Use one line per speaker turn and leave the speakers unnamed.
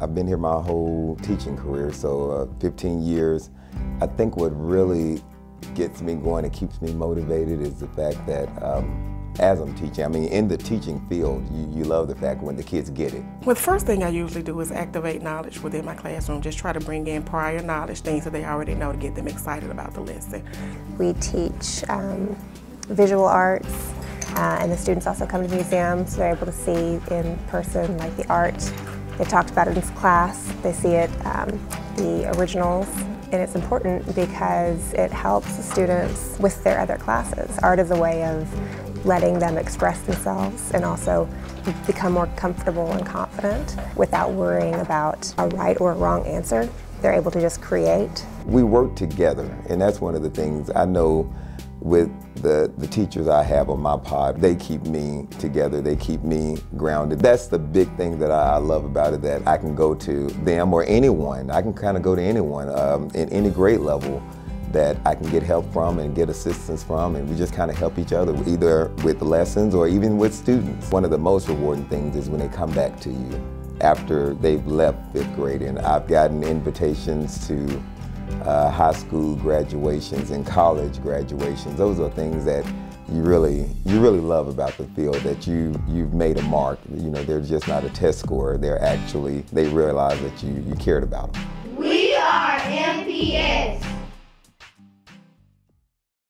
I've been here my whole teaching career, so uh, 15 years. I think what really gets me going and keeps me motivated is the fact that um, as I'm teaching, I mean, in the teaching field, you, you love the fact when the kids get it.
Well, the first thing I usually do is activate knowledge within my classroom. Just try to bring in prior knowledge, things that they already know to get them excited about the lesson.
We teach um, visual arts, uh, and the students also come to museums. So They're able to see in person, like the art. They talked about it in class. They see it, um, the originals, and it's important because it helps students with their other classes. Art is a way of letting them express themselves and also become more comfortable and confident without worrying about a right or a wrong answer. They're able to just create.
We work together, and that's one of the things I know with the, the teachers I have on my pod, they keep me together, they keep me grounded. That's the big thing that I, love about it, that I can go to them or anyone. I can kind of go to anyone um, in any grade level that I can get help from and get assistance from, and we just kind of help each other, either with lessons or even with students. One of the most rewarding things is when they come back to you after they've left fifth grade, and I've gotten invitations to uh, high school graduations and college graduations. Those are things that you really you really love about the field that you you've made a mark. You know, they're just not a test score. They're actually they realize that you you cared about them.
We are MPS.